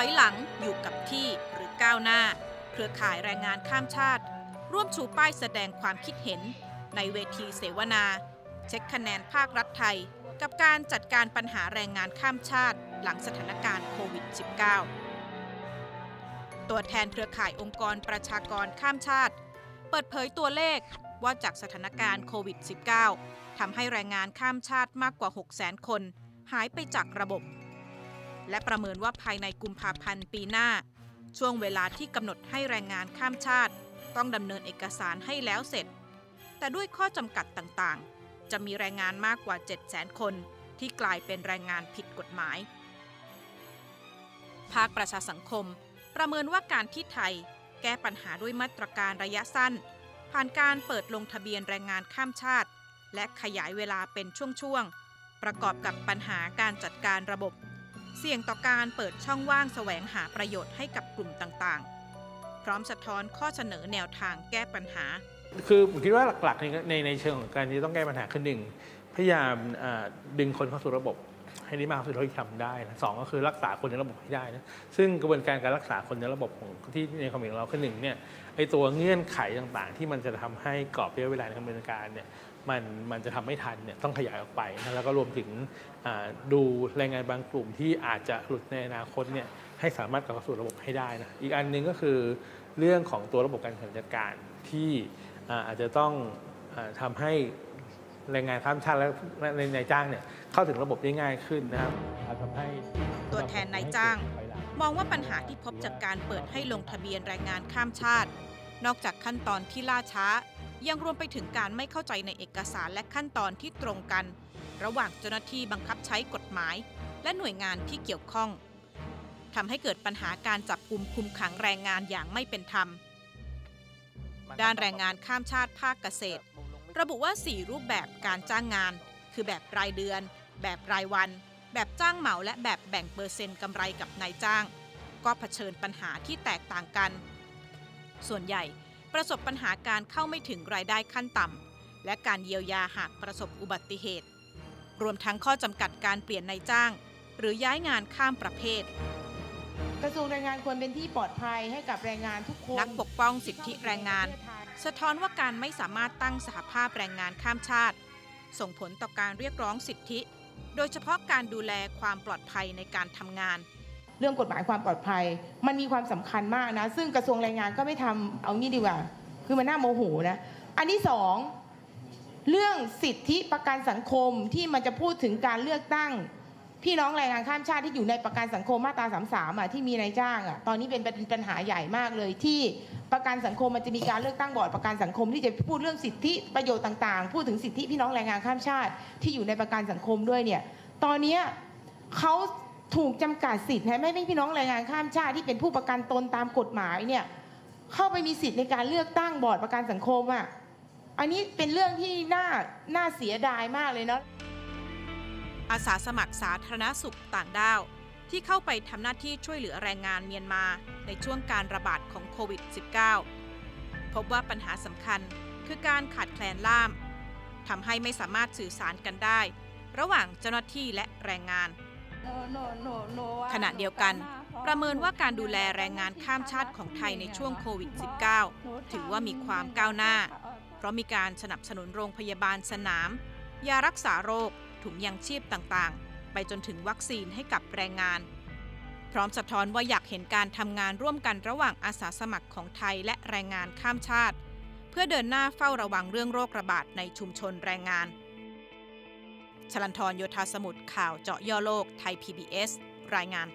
อยหลังอยู่กับที่หรือก้าวหน้า เครือข่ายแรงงานข้ามชาติ ร่วมชูป้ายแสดงความคิดเห็น ในเวทีเสวนา เช็คคะแนนภาครัฐไทย กับการจัดการปัญหาแรงงานข้ามชาติ หลังสถานการณ์โควิด -19 ตัวแทนเครือข่ายองค์กรประชากรข้ามชาติ เปิดเผยตัวเลขว่าจากสถานการณ์โควิด -19 ทำให้แรงงานข้ามชาติมากกว่า 600,000 คน หายไปจากระบบ และประเมินว่าภายในกุมภาพันธ์ปีหน้า ช่วงเวลาที่กำหนดให้แรงงานข้ามชาติ ต้องดำเนินเอกสารให้แล้วเสร็จ แต่ด้วยข้อจำกัดต่างๆ จะมีแรงงานมากกว่า 700,000 คนที่กลายเป็นแรงงานผิดกฎหมาย ภาคประชาสังคม ประเมินว่าการที่ไทย แก้ปัญหาด้วยมาตรการระยะสั้น ผ่านการเปิดลงทะเบียนแรงงานข้ามชาติ และขยายเวลาเป็นช่วงๆประกอบกับปัญหาการจัดการระบบ สี่ยงต่อการเปิดช่องว่างแสวงหาประโยชน์ให้กับกลุ่มต่างๆ พร้อมสะท้อนข้อเสนอแนวทางแก้ปัญหา คือผมคิดว่าหลักๆในในในเชิงของการที่ต้องแก้ปัญหาคือหนึ่งพยายามดึงคนเข้าสู่ระบบให้ได้มากที่สุดเท่าที่ทำได้นะสองก็คือรักษาคนในระบบให้ได้นะซึ่งกระบวนการการรักษาคนในระบบของที่ในความเห็นของเราคือหนึ่งเนี่ยไอตัวเงื่อนไขต่างๆ ที่มันจะทำให้กรอบระยะเวลาในการดำเนินการเนี่ย มันมันจะทำไม่ทันเนี่ยต้องขยายออกไปนะแล้วก็รวมถึงดูแรงงานบางกลุ่มที่อาจจะหลุดในอนาคตเนี่ยให้สามารถกลับเข้าสู่ระบบให้ได้นะอีกอันหนึ่งก็คือเรื่องของตัวระบบการจัดการที่อาจจะต้องอาทำให้แรงงานข้ามชาติและในนายจ้างเนี่ยเข้าถึงระบบได้ง่ายขึ้นนะครับทำให้ตัวแทนนายจ้าง มองว่าปัญหาที่พบจากการเปิดให้ลงทะเบียนแรงงานข้ามชาติ นอกจากขั้นตอนที่ล่าช้า ยังรวมไปถึงการไม่เข้าใจในเอกสารและขั้นตอนที่ตรงกัน ระหว่างเจ้าหน้าที่บังคับใช้กฎหมาย และหน่วยงานที่เกี่ยวข้องทำให้เกิดปัญหาการจับกลุ่มคุมขังแรงงานอย่างไม่เป็นธรรม ด้านแรงงานข้ามชาติภาคเกษตร ระบุว่า 4 รูปแบบการจ้างงาน คือแบบรายเดือน แบบรายวัน แบบจ้างเหมาและแบบแบ่งเปอร์เซ็นต์กำไรกับนายจ้าง ก็เผชิญปัญหาที่แตกต่างกัน ส่วนใหญ่ ประสบปัญหาการเข้าไม่ถึงรายได้ขั้นต่ำ และการเยียวยาหากประสบอุบัติเหตุ รวมทั้งข้อจำกัดการเปลี่ยนนายจ้าง หรือย้ายงานข้ามประเภท กระทรวงแรงงานควรเป็นที่ปลอดภัยให้กับแรงงานทุกคน นักปกป้องสิทธิแรงงาน สะท้อนว่าการไม่สามารถตั้งสหภาพแรงงานข้ามชาติ ส่งผลต่อการเรียกร้องสิทธิ โดยเฉพาะการดูแลความปลอดภัยในการทำงาน เรื่องกฎหมายความปลอดภัย มันมีความสำคัญมากนะ ซึ่งกระทรวงแรงงานก็ไม่ทำเอางี้ดีกว่า คือมันน่าโมโหนะ อันที่สองเรื่องสิทธิประกันสังคมที่มันจะพูดถึงการเลือกตั้ง พี่น้องแรงงานข้ามชาติที่อยู่ในประกันสังคมมาตราสามสามอะที่มีนายจ้างอะตอนนี้เป็นปัญหาใหญ่มากเลยที่ประกันสังคมมันจะมีการเลือกตั้งบอร์ดประกันสังคมที่จะพูดเรื่องสิทธิประโยชน์ต่างๆ พูดถึงสิทธิพี่น้องแรงงานข้ามชาติที่อยู่ในประกันสังคมด้วยเนี่ยตอนนี้เขา ถูกจำกัดสิทธิ์ให้ไม่พี่น้องแรงงานข้ามชาติที่เป็นผู้ประกันตนตามกฎหมายเนี่ยเข้าไปมีสิทธิ์ในการเลือกตั้งบอร์ดประกันสังคมอะอันนี้เป็นเรื่องที่น่าน่าเสียดายมากเลยเนาะอาสาสมัครสาธารณสุขต่างด้าว ที่เข้าไปทำหน้าที่ช่วยเหลือแรงงานเมียนมาในช่วงการระบาดของโควิด -19 พบว่าปัญหาสำคัญคือการขาดแคลนล่ามทำให้ไม่สามารถสื่อสารกันได้ ระหว่างเจ้าหน้าที่และแรงงาน ขณะเดียวกัน ประเมินว่าการดูแลแรงงานข้ามชาติของไทยในช่วงโควิด -19 ถือว่ามีความก้าวหน้า เพราะมีการสนับสนุนโรงพยาบาลสนาม ยารักษาโรค ถุงยังชีพต่างๆ ไปจนถึงวัคซีนให้กับแรงงาน พร้อมสะท้อนว่าอยากเห็นการทำงานร่วมกันระหว่างอาสาสมัครของไทยและแรงงานข้ามชาติ เพื่อเดินหน้าเฝ้าระวังเรื่องโรคระบาดในชุมชนแรงงาน ชลันทรโยธาสมุทรข่าวเจาะย่อโลกไทย PBS รายงาน